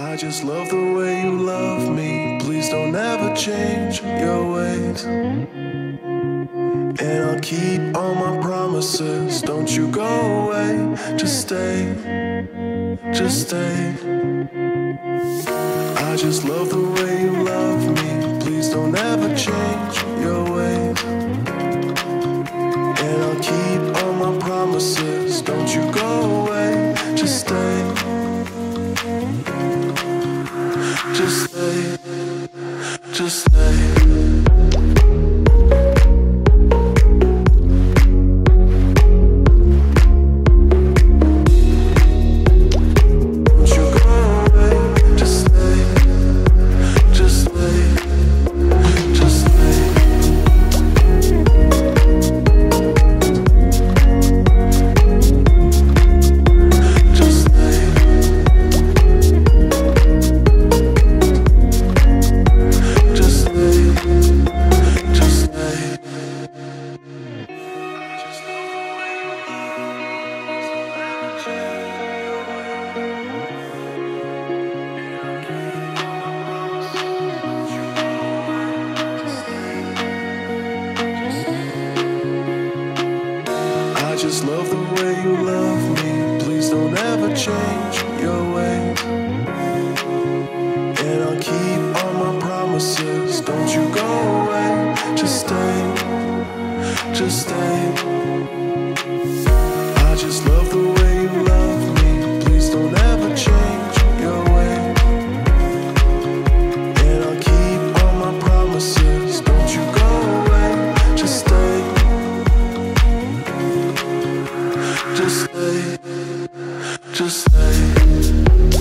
I just love the way you love me. Please don't ever change your ways. And I'll keep all my promises. Don't you go away. Just stay. Just stay. I just love the way you Just stay. Just stay. Just love the way you love me. Please don't ever change your ways. And I'll keep all my promises. Don't you go away. Just stay. Just stay. just say